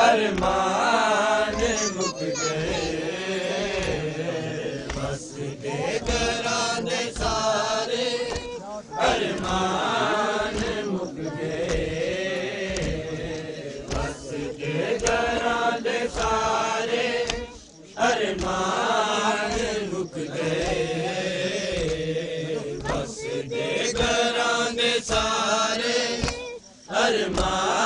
अरमान मुक गए बस के घरां दे सारे। अरमान मुक गए बस के घरां दे सारे। अरमान मुक गए बस के घरां दे सारे। अरमान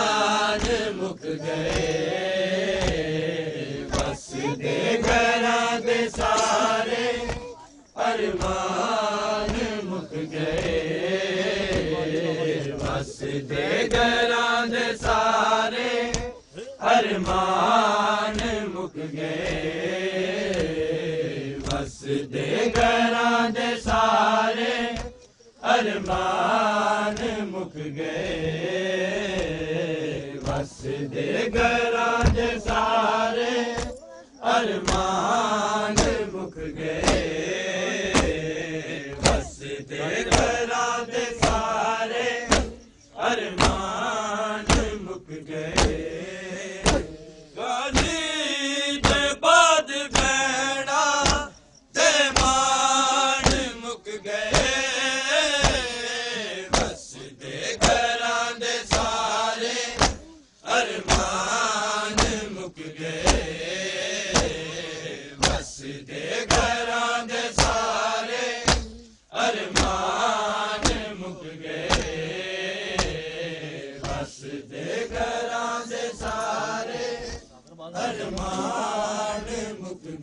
अरमान मुक गए बस दे घरां दे सारे अरमान मुक गए बस दे घरां दे सारे अरमान मुक गए बस दे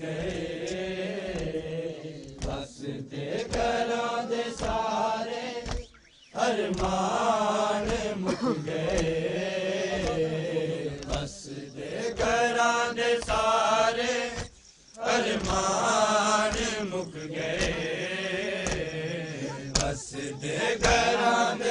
गए बस दे घरां सारे अरमान मुक गए बस दे घरां सारे अरमान मुक गए बस दे घरां दे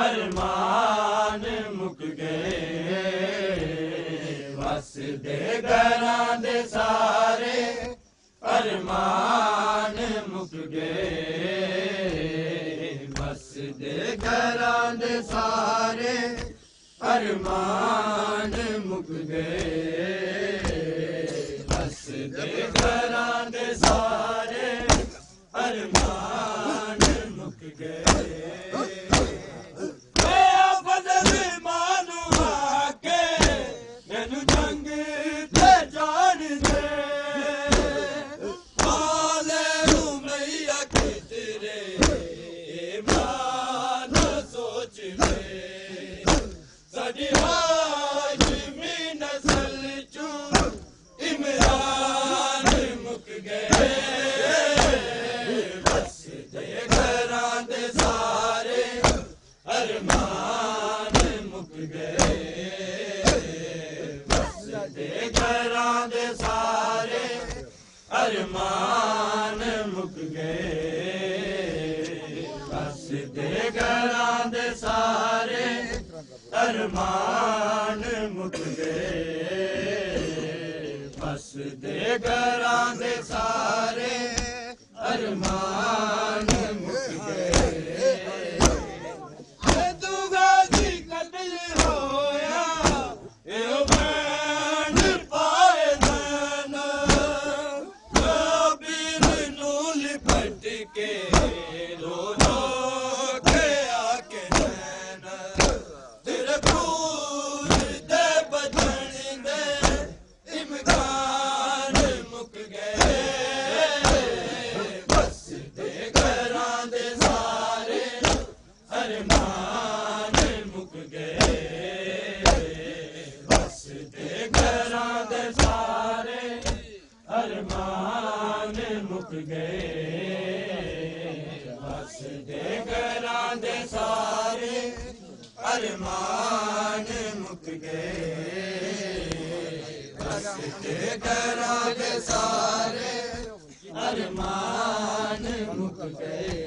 हर मान मुक गे बस जे घरां सारे। हर मान मुक गे बस जे घरां द सारे। हर मान मुक नसल मुक गे बस घरां मान मुकदे बस दे घर सा ਮੁੱਕ ਗਏ। ਵਸਦੇ ਘਰਾਂ ਦੇ ਸਾਰੇ ਅਰਮਾਨ ਮੁੱਕ ਗਏ। ਵਸਦੇ ਘਰਾਂ ਦੇ ਸਾਰੇ ਅਰਮਾਨ ਮੁੱਕ ਗਏ।